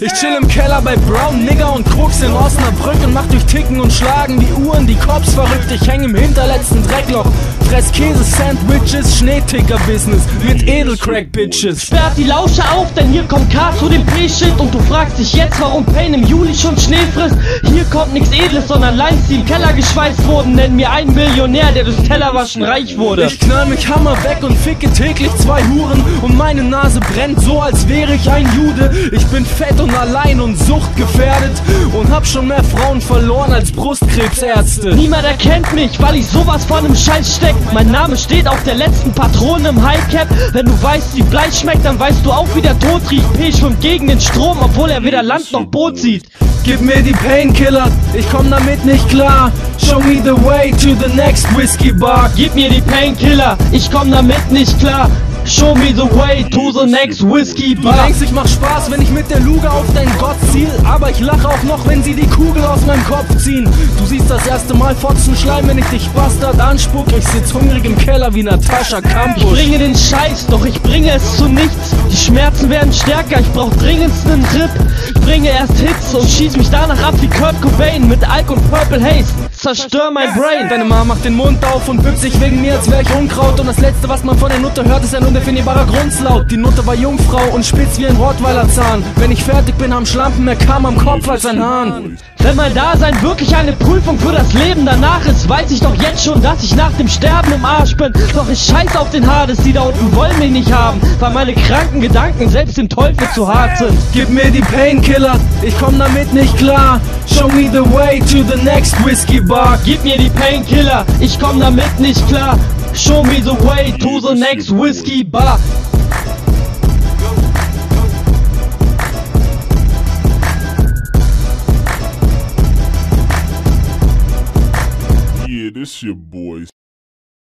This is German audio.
Ich chill im Keller bei Brown, Nigger und Krux in Osnabrück und mach durch Ticken und Schlagen die Uhren, die Cops verrückt. Ich häng im hinterletzten Dreckloch, fress Käse, Sandwiches, Schneeticker-Business mit Edelcrack-Bitches. Sperrt die Lausche auf, denn hier kommt K zu dem P-Shit und du fragst dich jetzt, warum Pain im Juli schon Schnee frisst. Hier kommt nix Edles, sondern Lines, die im Keller geschweißt wurden. Nenn mir einen Millionär, der durchs Tellerwaschen reich wurde. Ich knall mich Hammer weg und ficke täglich zwei Huren und meine Nase brennt so, als wäre ich ein Jude. Ich bin fett und allein und suchtgefährdet und hab schon mehr Frauen verloren als Brustkrebsärzte. Niemand erkennt mich, weil ich sowas von im Scheiß steck. Mein Name steht auf der letzten Patrone im Highcap. Wenn du weißt, wie Blei schmeckt, dann weißt du auch, wie der Tod riecht. P schwimmt gegen den Strom, obwohl er weder Land noch Boot sieht. Gib mir die Painkiller, ich komm damit nicht klar. Show me the way to the next whiskey bar. Gib mir die Painkiller, ich komm damit nicht klar. Show me the way to the next whiskey Du bar. denkst, ich mach Spaß, wenn ich mit der Luge auf dein Gott ziel. Aber ich lache auch noch, wenn sie die Kugel aus meinem Kopf ziehen. Du siehst das erste Mal Fotzen Schleim, wenn ich dich Bastard anspuck. Ich sitz hungrig im Keller wie Natascha Ich Campus. bringe den Scheiß, doch ich bringe es zu nichts. Die Schmerzen werden stärker, ich brauch dringendst nen Trip. Ich bringe erst Hits und schieß mich danach ab wie Kurt Cobain mit Alk und Purple Haze. Zerstör mein Brain. Deine Mama macht den Mund auf und bückt sich wegen mir, als wär ich Unkraut. Und das letzte, was man von der Nutte hört, ist ein undefinierbarer Grundslaut. Die Nutte war Jungfrau und spitz wie ein Rottweiler Zahn. Wenn ich fertig bin, haben Schlampen mehr Kamm am Kopf als ein Hahn. Wenn mein Dasein wirklich eine Prüfung für das Leben danach ist, weiß ich doch jetzt schon, dass ich nach dem Sterben im Arsch bin. Doch ich scheiß auf den Hades, die da unten wollen mich nicht haben, weil meine kranken Gedanken selbst dem Teufel zu hart sind. Gib mir die Painkiller, ich komm damit nicht klar. Show me the way to the next whiskey bar. Gib mir die Painkiller, ich komm damit nicht klar. Show me the way to the next whiskey bar. Yeah, this your boy.